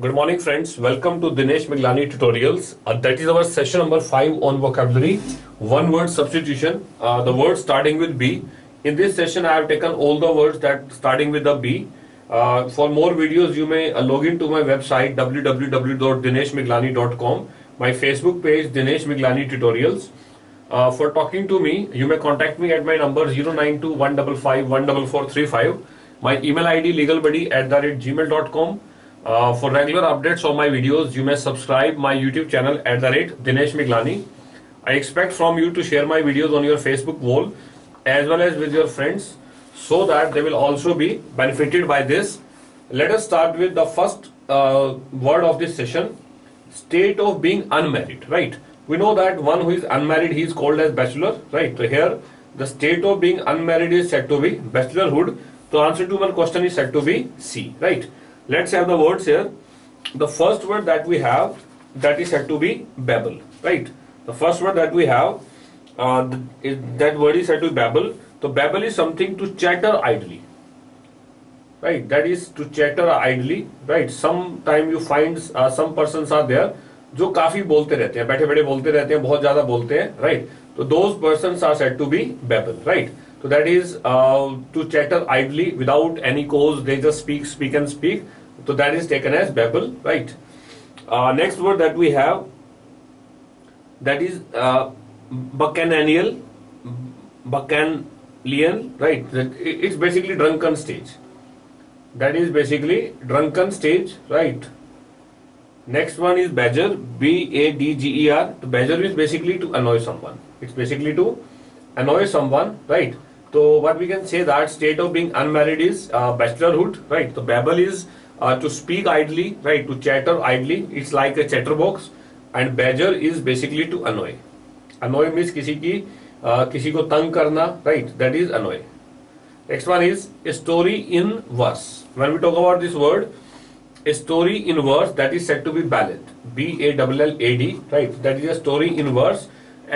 Good morning, friends. Welcome to Dinesh Miglani tutorials. Uh, that is our session number five on vocabulary. One word substitution. Uh, the word starting with B. In this session, I have taken all the words that starting with the B. Uh, for more videos, you may uh, log into my website www.dineshmiglani.com, my Facebook page Dinesh Miglani Tutorials. Uh, for talking to me, you may contact me at my number 092 155 14435. My email ID legalbuddy at gmail.com. Uh, for regular updates on my videos, you may subscribe my YouTube channel at the rate Dinesh Miglani. I expect from you to share my videos on your Facebook wall as well as with your friends so that they will also be benefited by this. Let us start with the first uh, word of this session state of being unmarried, right? We know that one who is unmarried he is called as bachelor, right? So here the state of being unmarried is said to be bachelorhood. So answer to one question is said to be C, right? let's have the words here. The first word that we have that is said to be babble right? The first word that we have uh, that word is said to be babble so babble is something to chatter idly right? That is to chatter idly right? Sometime you find uh, some persons are there जो काफी बोलते रहते हैं बैठे बैठे बोलते रहते हैं बहुत ज्यादा बोलते हैं राइट तो those person are set to be babble right so that is uh, to chatter idly without any cause. They just speak, speak and speak. So that is taken as babble, right? Uh, next word that we have that is uh, bacchanalian, bacchanalian, right? It's basically drunken stage. That is basically drunken stage, right? Next one is badger, B-A-D-G-E-R. To badger is basically to annoy someone. It's basically to annoy someone, right? तो what we can say that state of being unmarried is bachelorhood right तो babble is to speak idly right to chatter idly it's like a chatter box and badger is basically to annoy annoy means किसी की uh, किसी को तंग करना right that is annoy next one is a story in verse when we talk about this word a story in verse that is set to be ballad B A double L A D right that is a story in verse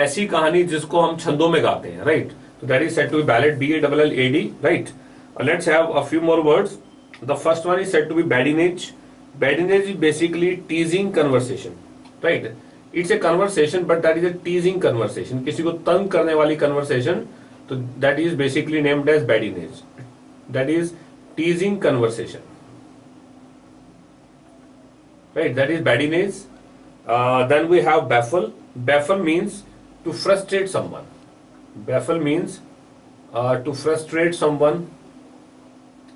ऐसी कहानी जिसको हम छंदों में गाते हैं right? so that is said to be ballad b a double l a d right Uh, let's have a few more words the first one is said to be badinage badinage is basically teasing conversation right it's a conversation but that is a teasing conversation किसी को तंग करने वाली conversation तो that is basically named as badinage that is teasing conversation right that is badinage uh, then we have baffle baffle means to frustrate someone Baffle means uh, to frustrate someone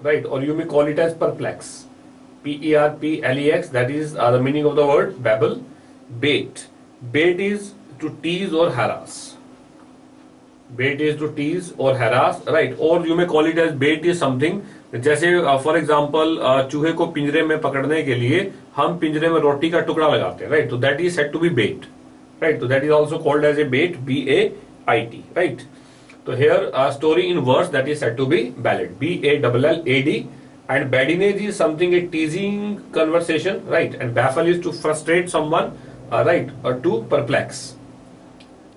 right or you may call it as perplex p e r p l e x that is uh, the meaning of the word babble bait bait is to tease or harass bait is to tease or harass right or you may call it as bait is something जैसे for example चूहे को पिंजरे में पकड़ने के लिए हम पिंजरे में रोटी का टुकड़ा लगाते हैं राइट तो that is set to be bait right तो that is also called as a bait B A IT, right? So here a story in verse that is said to be ballad, B-A-L-L-A-D and badinage is something a teasing conversation, right? And baffle is to frustrate someone, uh, right? Or to perplex.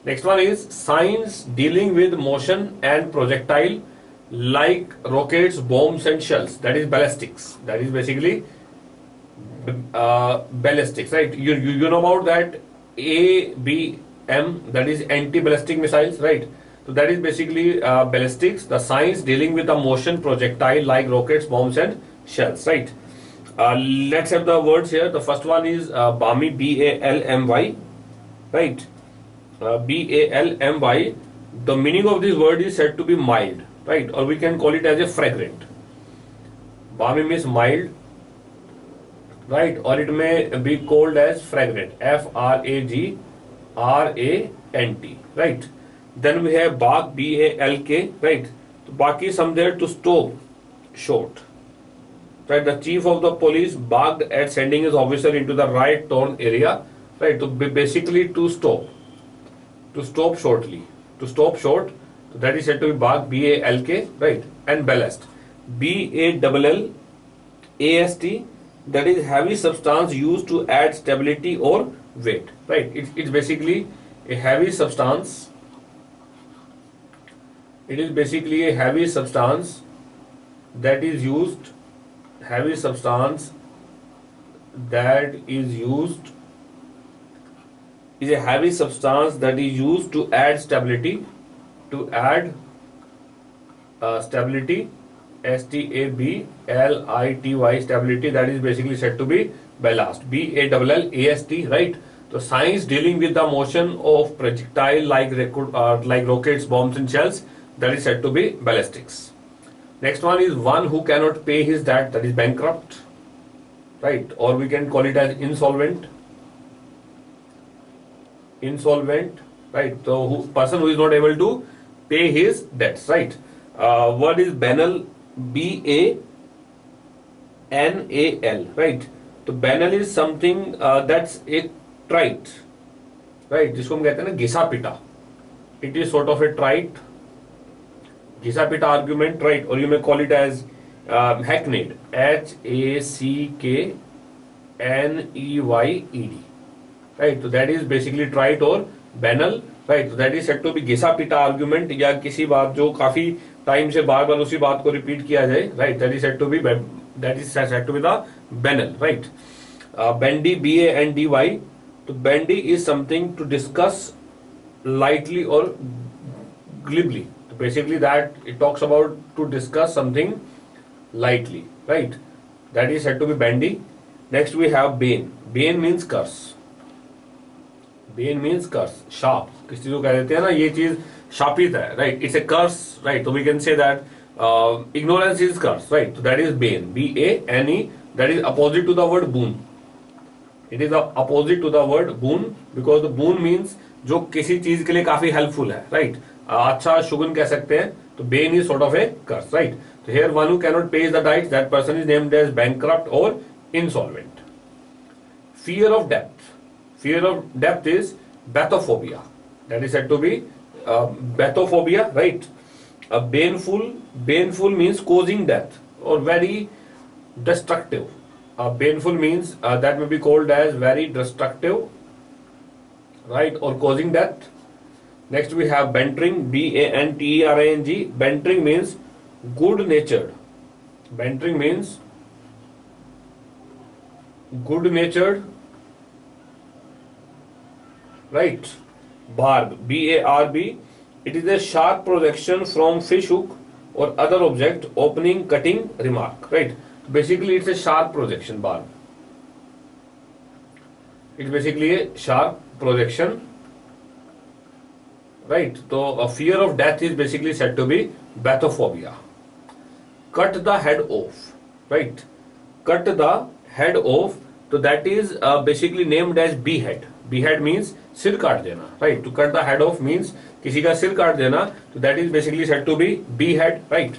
Next one is science dealing with motion and projectile like rockets, bombs and shells. That is ballistics. That is basically uh, ballistics, right? You, you, you know about that A, B, abm that is anti-ballistic missiles right? So that is basically uh, ballistics the science dealing with the motion projectile like rockets bombs and shells right? Uh, let's have the words here. The first one is uh, balmy b a l m y right? Uh, b a l m y. The meaning of this word is said to be mild right? Or we can call it as a fragrant. Balmy means mild right? Or it may be called as fragrant. F R A N T right then we है balk B A L K right तो बाकी समझेर to stop short right the chief of the police balk at sending is officer in to the right turn area right तो basically to stop to stop shortly to stop short that is to be balk B A L K right and ballast B A double L A S T that is heavy substance use to add stability और weight right? It, it's basically a heavy substance. It is basically a heavy substance that is used heavy substance that is used is a heavy substance that is used to add stability to add uh, stability S T A B L I T Y stability that is basically said to be ballast B A L L A S T right so science dealing with the motion of projectile like record, uh, like rockets bombs and shells that is said to be ballistics. Next one is one who cannot pay his debt that is bankrupt. Right or we can call it as insolvent. Insolvent right so who, person who is not able to pay his debts right. Uh, what is banal b a n a l right. तो banal is something uh, that's a trite right जिसको हम कहते हैं ना घिसा पिटा। It is sort of a trite घिसा पिटा argument right और you may call it as hackneyed H A C K N E Y E D right तो दैट इज़ बेसिकली ट्राइट और banal right that is set to be घिसा पिटा argument या किसी बात जो काफ़ी टाइम से बार बार उसी बात को रिपीट किया जाए right that is set to be that is set to be the banal right bandy B A N D Y तो bandy is something to discuss lightly or glibly so basically that it talks about to discuss something lightly right that is said to be bandy next we have bane bane means curse bane means curse sharp किसी चीज को कह देते हैं ना ये चीज शापित है right it's a curse right so we can say that uh, ignorance is curse right so that is bane b a n e that is opposite to the word it is opposite to the word boon because boon means जो किसी चीज़ के लिए काफ़ी helpful है right right? अच्छा शुगन कह सकते हैं तो bane is sort of a curse right तो here one you cannot pay is the diet that person is named as bank और insolvent fear of depth fear of depth is bathophobia that is set to be bathophobia right baneful baneful means causing death और very destructive uh, baneful means uh, that may be called as very destructive right or causing death. Next we have bantering b a n t e r a n g. Bantering means good natured. Bantering means good natured right barb b a r b. It is a sharp projection from fish hook or other object opening cutting remark right basically it's a sharp projection barb it's basically a sharp projection right so a fear of death is basically said to be bathophobia cut the head off right cut the head off so that is uh, basically named as behead behead means सिर काट देना right to cut the head off means किसी का सिर काट देना तो that is basically said to be behead right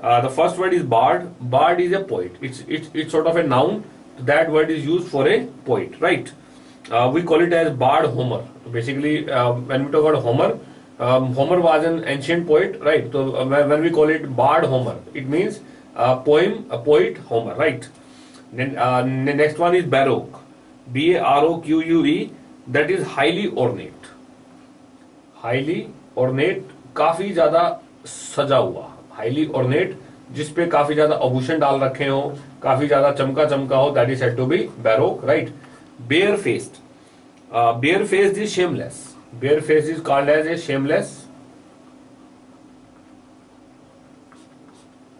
uh, the first word is bard bard is a poet it's it's it's sort of a noun that word is used for a poet right uh, we call it as bard homer basically uh, when we talk about homer um, homer was an ancient poet right so uh, when we call it bard homer it means uh, poem a poet homer right then uh, next one is baroque b a r o q u e that is highly ornate highly ornate काफी ज्यादा सजा हुआ highly ornate जिसपे काफ़ी ज़्यादा अभूषण डाल रखे हो, काफ़ी ज़्यादा चमका चमका हो that is set to be baroque right bare faced bare faced is shameless bare faced is called as a shameless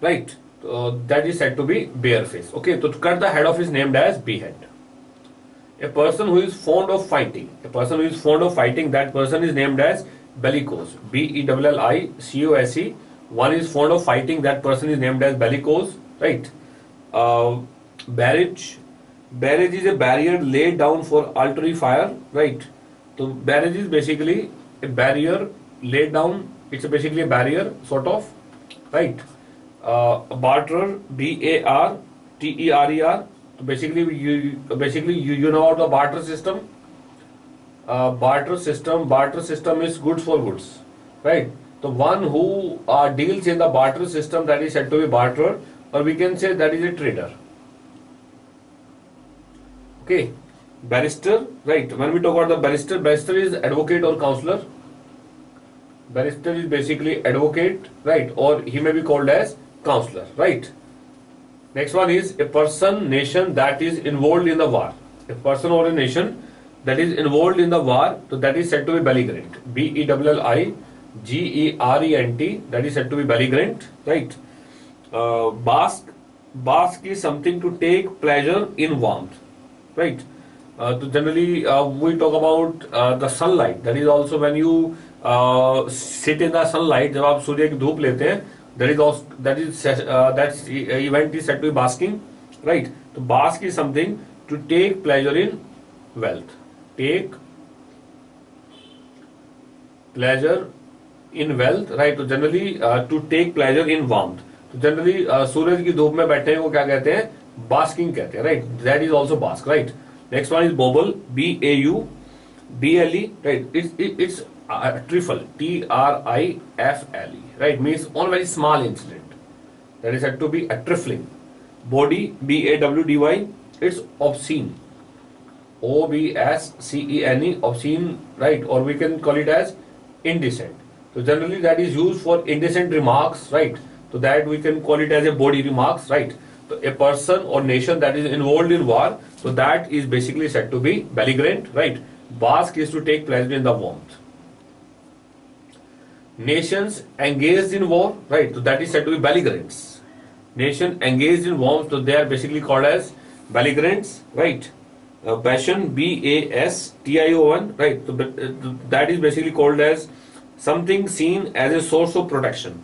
right that is set to be bare face okay तो cut the head off is named as behead a person who is fond of fighting a person who is fond of fighting that person is named as bellicose B E W L I C O S E one is fond of fighting that person is named as bellicose right? Uh, barrage barrage is a barrier laid down for artillery fire right? So barrage is basically a barrier laid down it's basically a barrier sort of right? Uh, barter b a r t e r e r basically you basically you, you know about the barter system? Uh, barter system barter system is goods for goods right the one who uh, deals in the barter system that is said to be barterer or we can say that is a trader. Okay. Barrister right. When we talk about the barrister barrister is advocate or counselor. Barrister is basically advocate right or he may be called as counselor right. Next one is a person, nation that is involved in the war. A person or a nation that is involved in the war, so that is said to be belligerent. B E L L I G E R E N T. That is said to be belligerent, right? Uh, bask, bask is something to take pleasure in warmth, right? Uh, so generally, uh, we talk about uh, the sunlight. That is also when you uh, sit in the sunlight. जब आप सूर्य की धूप लेते हैं, that is also that is uh, that event is said to be basking, right? So bask is something to take pleasure in wealth. Take pleasure in wealth right तो generally to take pleasure in warmth तो generally सूरज की धूप में बैठे हैं, वो क्या कहते हैं? बास्किंग कहते हैं right that is also bask right next one is bauble B A U B L E right it's it's trifle T R I F L E right means on very small incident that is to be a trifling. Body, b a w d y, it's obscene. O b s c e n e obscene, right? Or we can call it as indecent. So generally that is used for indecent remarks right? So that we can call it as a bawdy remarks right? So a person or nation that is involved in war so that is basically said to be belligerent right? Bask is to take pleasure in the warmth. Nations engaged in war right? So that is said to be belligerents. Nation engaged in war so they are basically called as belligerents right? Uh, bastion b a s t i o n right? So uh, that is basically called as something seen as a source of protection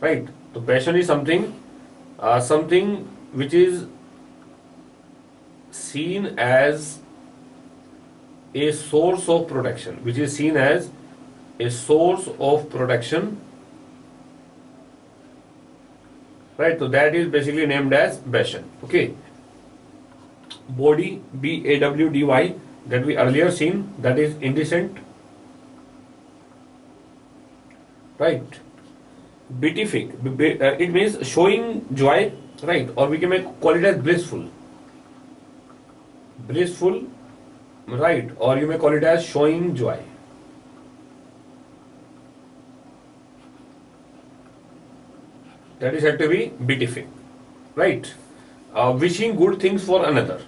right? So passion is something uh, something which is seen as a source of protection which is seen as a source of protection right? So that is basically named as passion okay? Bawdy b a w d y that we earlier seen that is indecent right? Beatific uh, it means showing joy right? Or we can make, call it as blissful. Blissful right? Or you may call it as showing joy. That is said to be beatific right? Uh, wishing good things for another.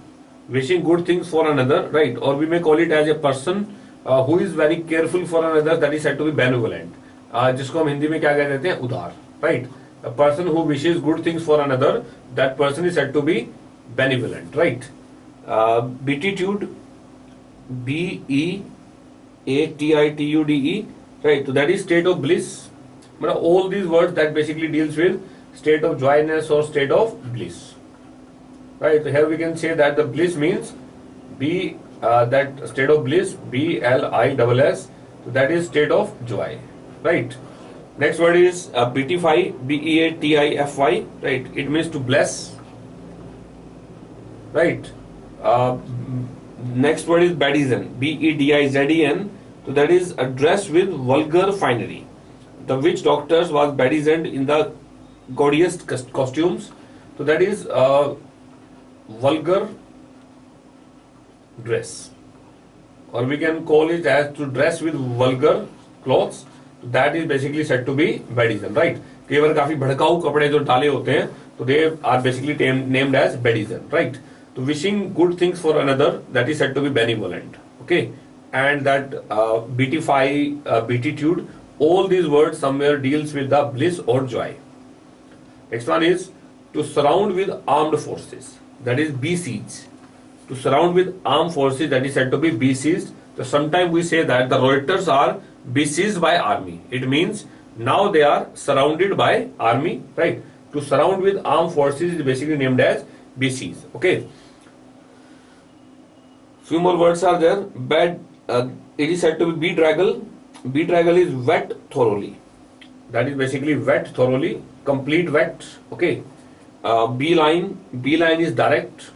Wishing good things for another right? Or we may call it as a person uh, who is very careful for another. That is said to be benevolent जिसको हम हिंदी में क्या कह देते हैं? उधार right a person who wishes good things for another that person is set to be benevolent right beatitude B E A T I T U D E right that is state of bliss मतलब all these word that basically deals with state of joyness और state of bliss right here we can say that the bliss means B that state of bliss B L I double S that is state of state right. Next word is uh, beatify b e a t i f y. Right. It means to bless. Right. Uh, next word is bedizen b e d i z e n. So that is addressed with vulgar finery. The witch doctors was bedizened in the gaudiest costumes. So that is uh, vulgar dress. Or we can call it as to dress with vulgar clothes that is basically said to be bedizen right कई बार काफी भड़काऊ कपड़े जो डाले होते हैं तो they are basically named as bedizen right तो wishing good things for another that is said to be benevolent okay and that बीटिफाई beatitude all these words somewhere deals with the bliss or joy next one is to surround with armed forces that is besiege to surround with armed forces that is said to be besieged so sometimes we say that the Reuters are besieged by army. It means now they are surrounded by army right? To surround with armed forces is basically named as besiege okay? Few more words are there. Bad uh, it is said to be bedraggle. Bedraggle is wet thoroughly. That is basically wet thoroughly complete wet okay? Uh, beeline is direct.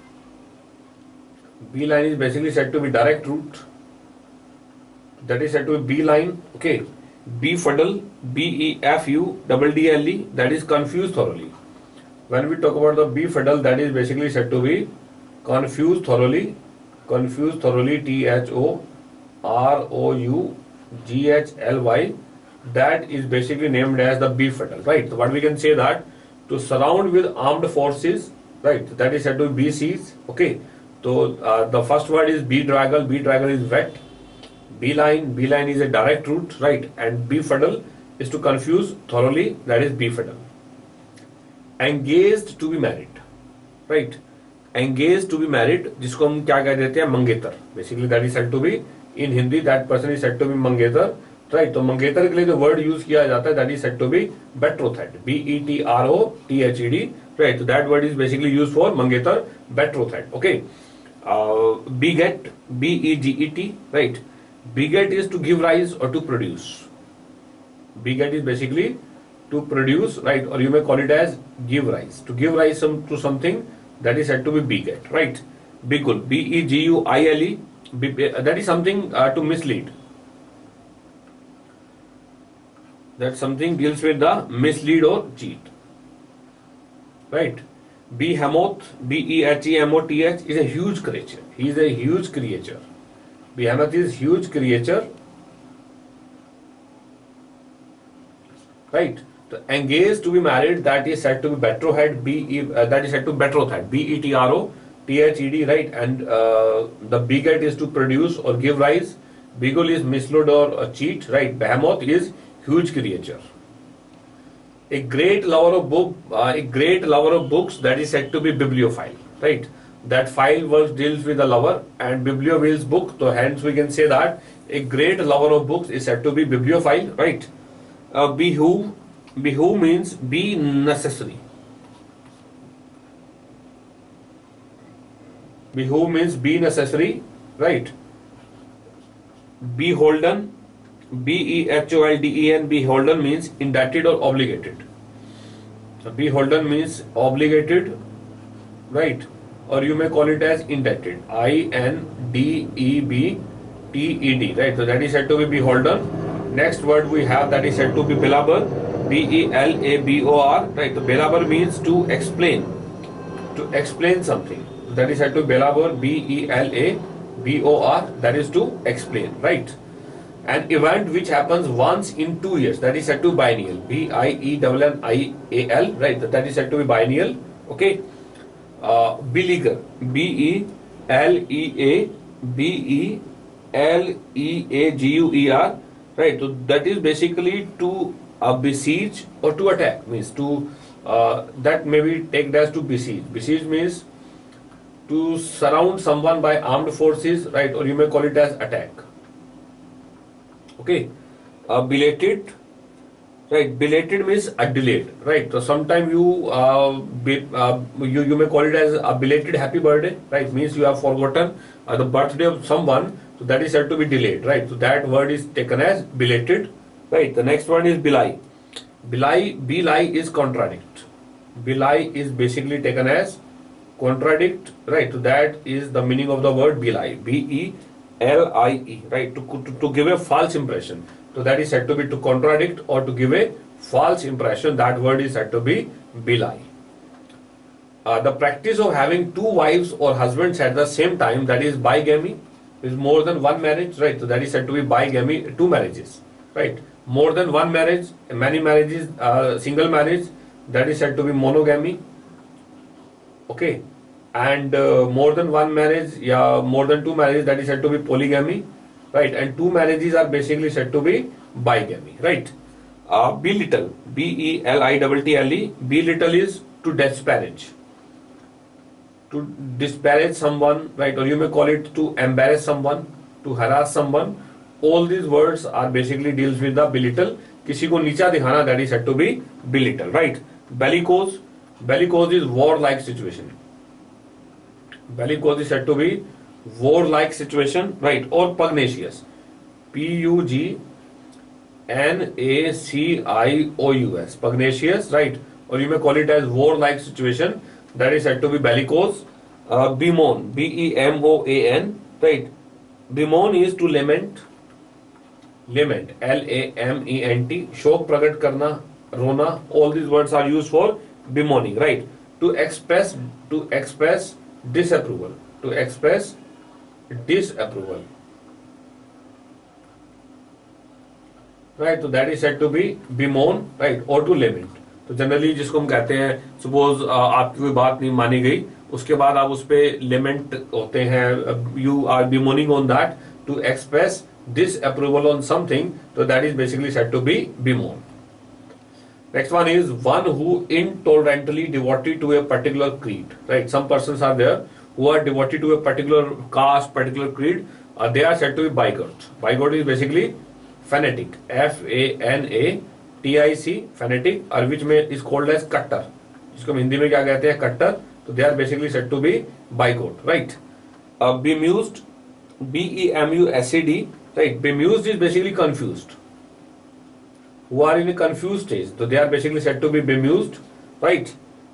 Beeline is basically said to be direct route that is said to be beeline, okay befuddle b e f u double d l e that is confused thoroughly when we talk about the befuddle that is basically said to be confused thoroughly confused thoroughly t h o r o u g h l y that is basically named as the befuddle right so what we can say that to surround with armed forces right? That is said to be BCs. Okay. So uh, the first word is B bedraggle. B draggle is wet. B line. B line is a direct route, right? And befuddle is to confuse thoroughly. That is befuddle. Engaged to be married, right? Engaged to be married, जिसको हम क्या कह देते हैं मंगेतर. Basically that is said to be in Hindi that person is said to be मंगेतर. Right तो मंगेतर के लिए जो वर्ड यूज़ किया जाता है that is set to be betrothed B T R O T H E D right that word is basically use for मंगेतर betrothed okay b e g e t right beget is to give rise or to produce. Beget is basically to produce right or you may call it as give rise. To give rise some, to something that is said to be beget right? Beguile b e g u i l e. That is something uh, to mislead. That something deals with the mislead or cheat. Right? Behemoth b e h e m o t h is a huge creature. He is a huge creature behemoth is huge creature. Right. So engaged to be married that is said to be betrothed b e uh, that is said to betrothed b e t r o t h e d right? And uh, the beget is to produce or give rise. Beagle is mislead or uh, cheat right? Behemoth is huge creature. A great lover of book, uh, a great lover of books that is said to be bibliophile, right? That file was deals with a lover and bibliophile's book. So hence we can say that a great lover of books is said to be bibliophile, right? Uh, be who, be who means be necessary. Be who means be necessary, right? Beholden B-E-H-O-L-D-E-N, beholden means indebted or obligated. So beholden means obligated, right? Or you may call it as indebted. I-N-D-E-B-T-E-D, right? So that is said to be beholden. Next word we have that is said to be belabor, B-E-L-A-B-O-R, right? So belabor means to explain, to explain something. That is said to be belabor, B-E-L-A-B-O-R, that is to explain, right? an event which happens once in two years that is said to be biennial b i e w n i a l right that is said to be biennial okay beleaguer b e l e a. B e l e a g u e r. Right so that is basically to uh, besiege or to attack means to uh, that may be taken as to besiege. Besiege means to surround someone by armed forces right or you may call it as attack. Okay uh, belated right belated means a delayed right? So sometime you uh, be, uh, you you may call it as a belated happy birthday right? Means you have forgotten uh, the birthday of someone so that is said to be delayed right? So that word is taken as belated right? The next one is belie belie belie is contradict. Belie is basically taken as contradict right? So that is the meaning of the word belie b e L-I-E, right, to, to, to give a false impression. So that is said to be to contradict or to give a false impression. That word is said to be belie. Uh, the practice of having two wives or husbands at the same time, that is bigamy, is more than one marriage, right? So that is said to be bigamy, two marriages, right? More than one marriage, many marriages, uh, single marriage, that is said to be monogamy. Okay, and uh, more than one marriage, yeah, more than two marriages, that is said to be polygamy, right? And two marriages are basically said to be bigamy, right? Uh, belittle, B-E-L-I-T-T-L-E, belittle is to disparage, to disparage someone, right? Or you may call it to embarrass someone, to harass someone. All these words are basically deals with the belittle. किसी को नीचा दिखाना that is said to be belittle, right? Bellicose, bellicose is war-like situation bellicose is said to war like situation right और pugnacious P U G N A C I O U S pugnacious right और you may call it as war like situation that is set to be bellicose bemoan B E M O A N right bemoan is to lament lament L A M E N T शोक प्रकट करना, रोना all these words are used for bemoaning right to express to express disapproval to express disapproval right so that is said to be bemoan right or to lament तो generally जिसको हम कहते हैं suppose आपकी कोई बात नहीं मानी गई उसके बाद आप उस पर लिमेंट होते हैं you are bemoaning on that to express disapproval on something तो that is basically said to bemoan Next one is one who intolerantly devoted to a particular creed. Right? Some persons are there who are devoted to a particular caste, particular creed. Uh, they are said to be bigots. Bigot is basically fanatic. F A N A T I C fanatic, or which may is called as कट्टर जिसको हम हिंदी में क्या कहते हैं कट्टर तो they are basically set to be bicoid right bemused B E M U S E D right bemused is basically confused who are in a confused stage. So they are basically said to be bemused, right?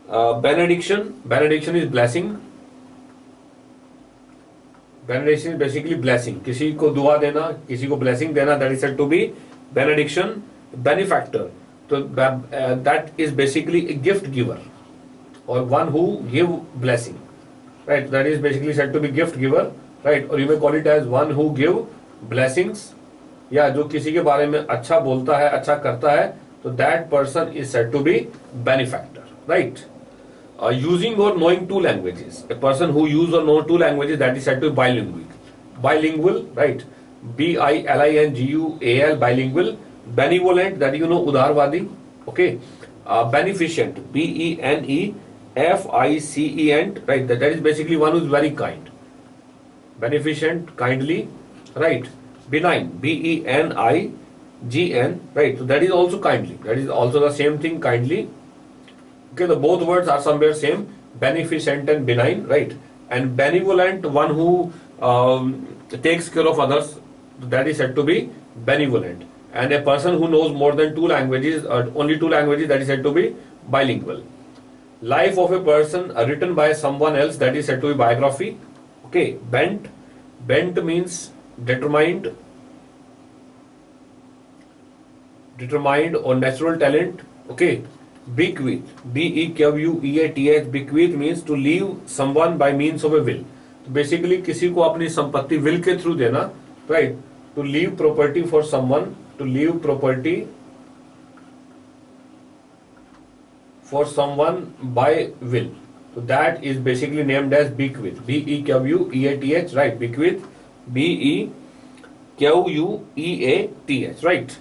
Uh, benediction, benediction is blessing. Benediction is basically blessing किसी को दुआ देना, किसी को blessing देना that is said to be benediction benefactor तो that is basically a gift giver और one who give blessing right that is basically said to be gift giver right और you may call it as one who give blessings या जो किसी के बारे में अच्छा बोलता है अच्छा करता है तो that person is said to be benefactor right uh, using or knowing two languages. A person who uses or knows two languages that is said to be bilingual. Bilingual, right? B I L I N G U A L bilingual. Benevolent, that you know, udharvadi, okay? Uh, beneficent, B E N E F I C E N, right? That, that is basically one who is very kind. Beneficent, kindly, right? Benign, B E N I G N, right? So that is also kindly. That is also the same thing, kindly okay the both words are somewhere same. Beneficent and benign right? And benevolent one who um, takes care of others that is said to be benevolent. And a person who knows more than two languages or only two languages that is said to be bilingual. Life of a person uh, written by someone else that is said to be biography. Okay bent. Bent means determined. Determined or natural talent. Okay bequeath, b e q u e a t h, bequeath means to leave someone by means of a will. तो basically किसी को अपनी संपत्ति will के through देना right to leave property for someone to leave property for someone by will तो that is basically named as bequeath B E Q U E A T H right bequeath B E Q U E A T H right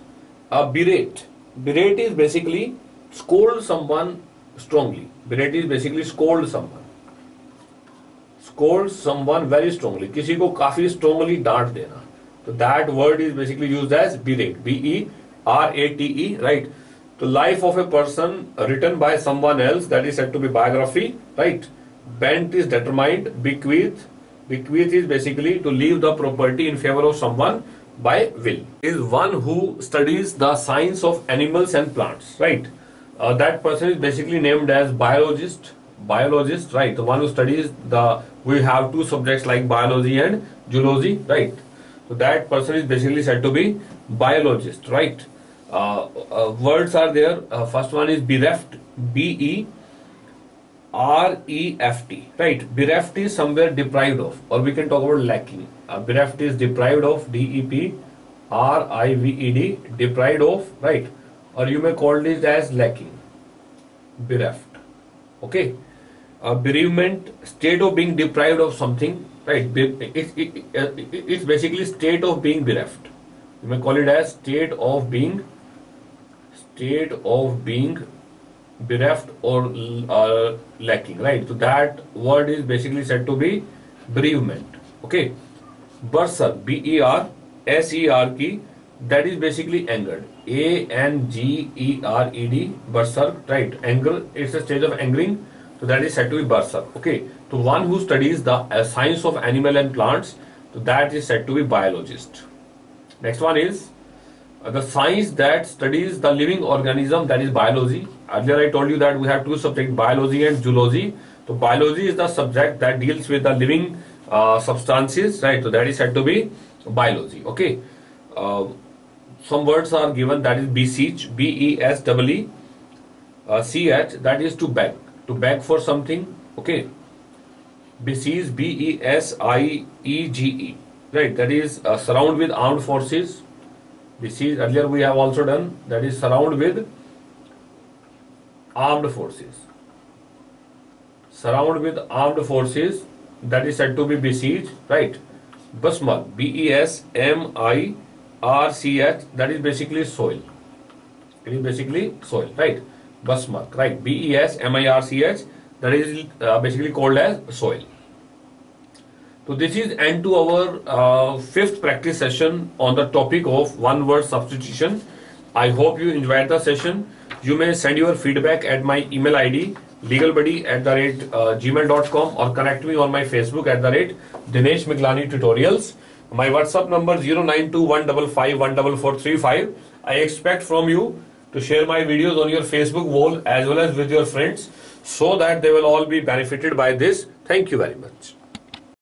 uh berate berate is basically scold someone strongly. Berate is basically scold someone. Scold someone very strongly. किसी को काफ़ी strongly डांट देना. So that word is basically used as berate. B E R A T E, right? The life of a person written by someone else that is said to be biography, right? Bent is determined. Bequeath. Bequeath is basically to leave the property in favor of someone by will. Is one who studies the science of animals and plants, right? Uh, that person is basically named as biologist. Biologist, right? The one who studies the. We have two subjects like biology and zoology, right? So that person is basically said to be biologist, right? Uh, uh, words are there. Uh, first one is bereft, B E R E F T. Right, bereft is somewhere deprived of, or we can talk about lacking. Uh, bereft is deprived of, D E P R I V E D, deprived of, right, or you may call this as lacking. Bereft. Okay. Uh, bereavement, state of being deprived of something, right? Be- it, it, it, it's basically state of being bereft. You may call it as state of being state of being bereft or uh, lacking right so that word is basically said to be bereavement okay berserk b e r s e r that is basically angered. A n g e r e d berserk right. Anger it's a stage of angering so that is said to be berserk. Okay so one who studies the uh, science of animal and plants so that is said to be biologist. Next one is uh, the science that studies the living organism that is biology. Earlier i told you that we have two subjects biology and zoology. So biology is the subject that deals with the living uh, substances right. So that is said to be biology. Okay uh, some words are given that is beseech b e s w e uh, c h that is to beg to beg for something okay beseech b e s i e g e right that is uh, surround with armed forces besiege earlier we have also done that is surround with armed forces. Surround with armed forces that is said to be besieged, right? Besmirch, B-E-S-M-I-R-C-H, that is basically soil. It is basically soil, right? Besmirch, right? B-E-S-M-I-R-C-H, that is uh, basically called as soil. So this is end to our uh, fifth practice session on the topic of one word substitution. I hope you enjoyed the session. You may send your feedback at my email ID legalbuddy at the rate uh, gmail.com or connect me on my Facebook at the rate Dinesh Miglani Tutorials. My WhatsApp number 0921551435. I expect from you to share my videos on your Facebook wall as well as with your friends so that they will all be benefited by this. Thank you very much.